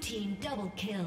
Team double kill.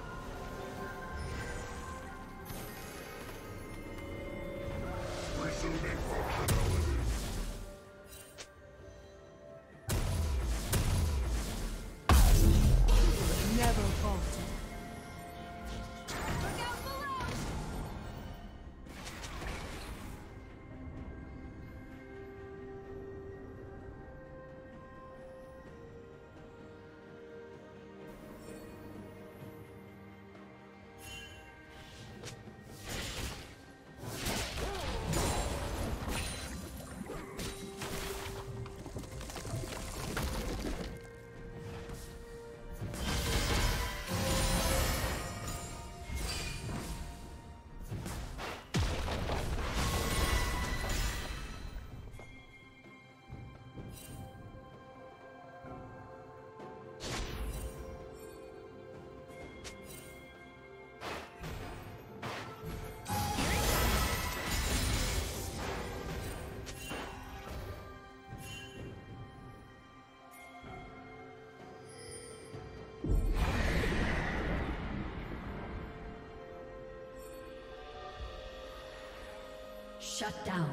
Shut down.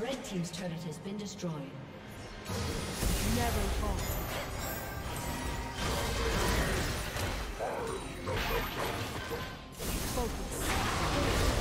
Red Team's turret has been destroyed. Never falter. Focus.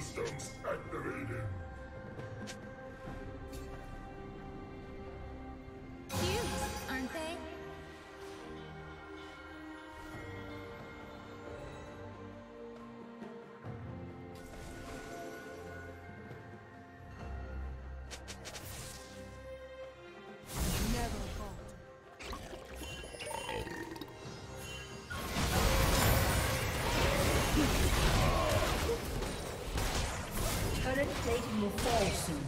Systems activated. Curtain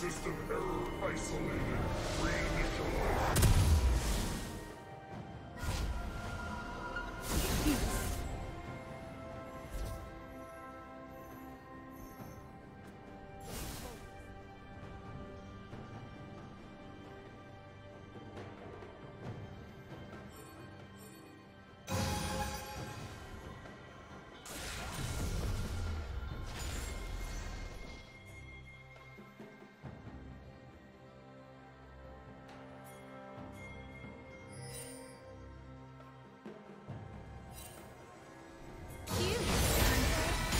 System error isolated. Reinitialize.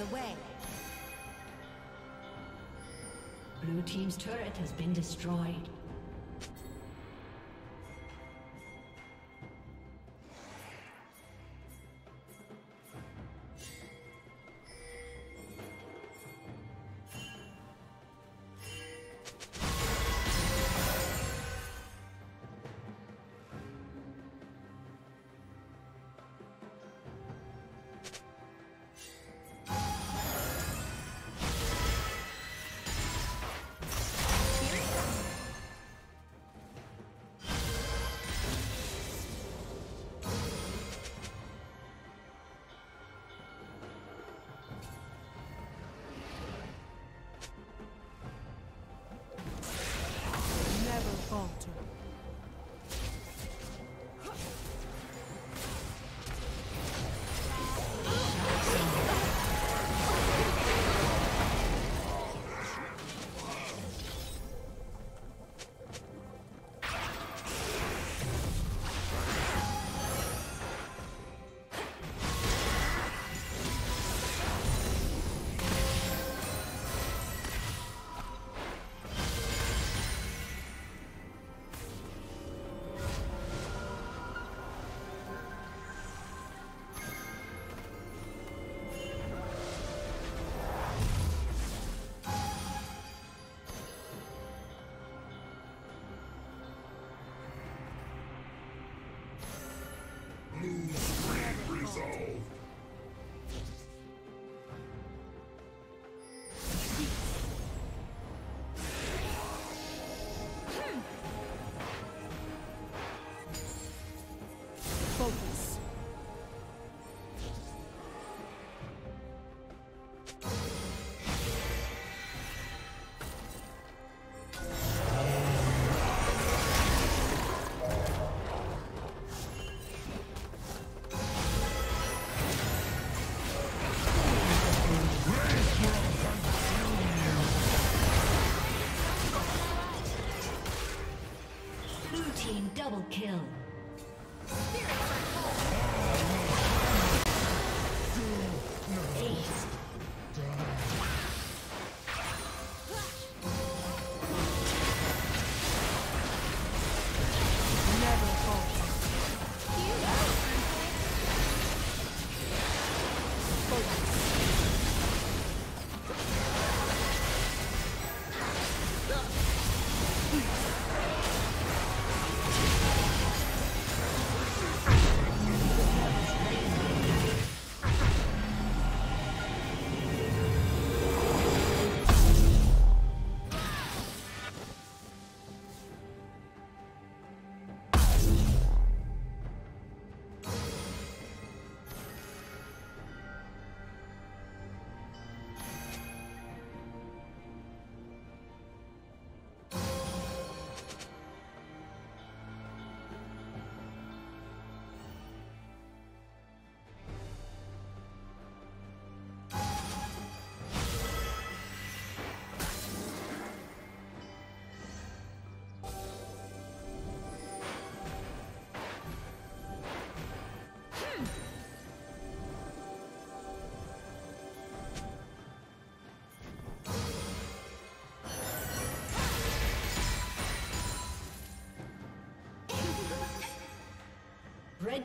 The way. Blue team's turret has been destroyed. Kill.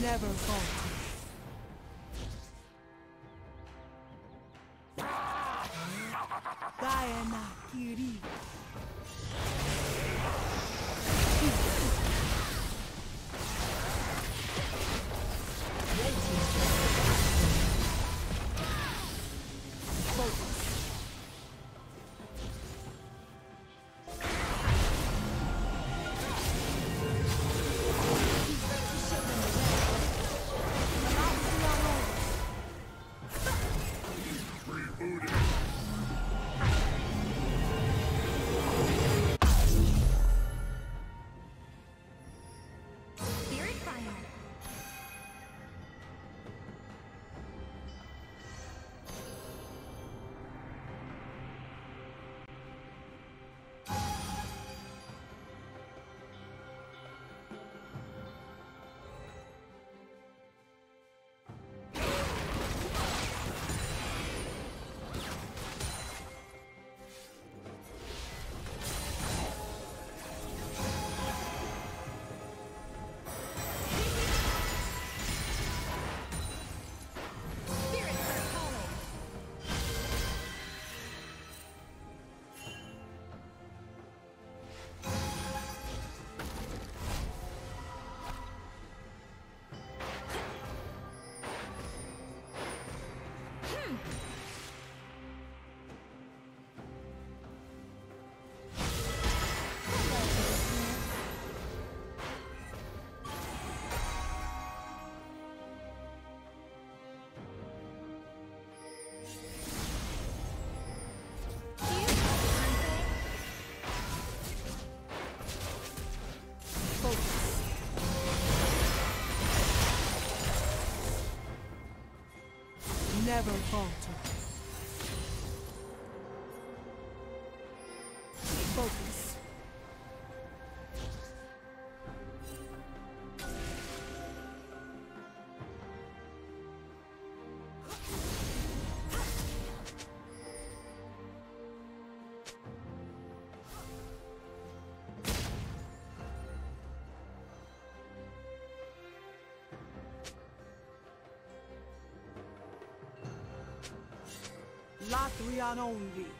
Never falter. Never falter. Latrian only.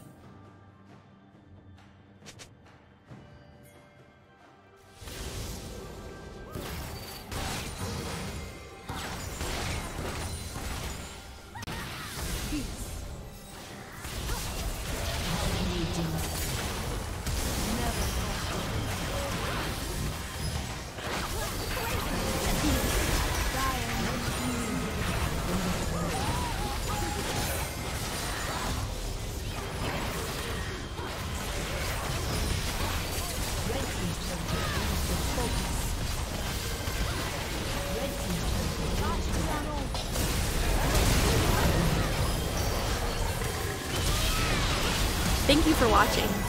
For watching.